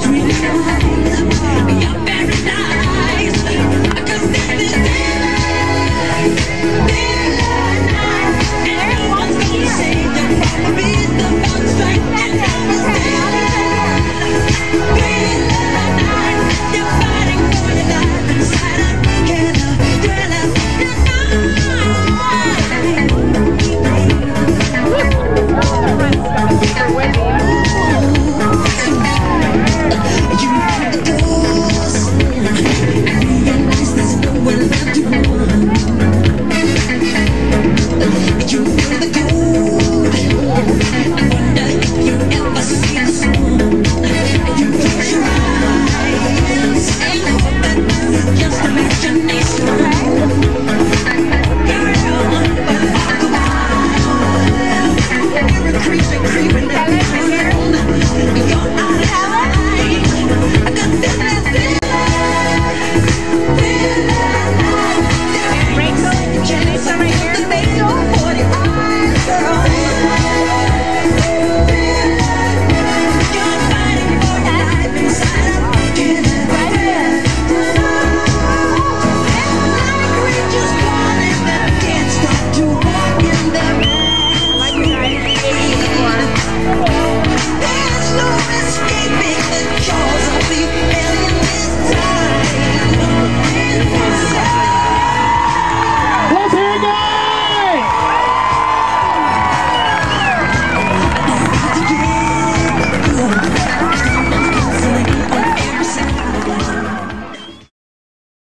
dream. Tiger!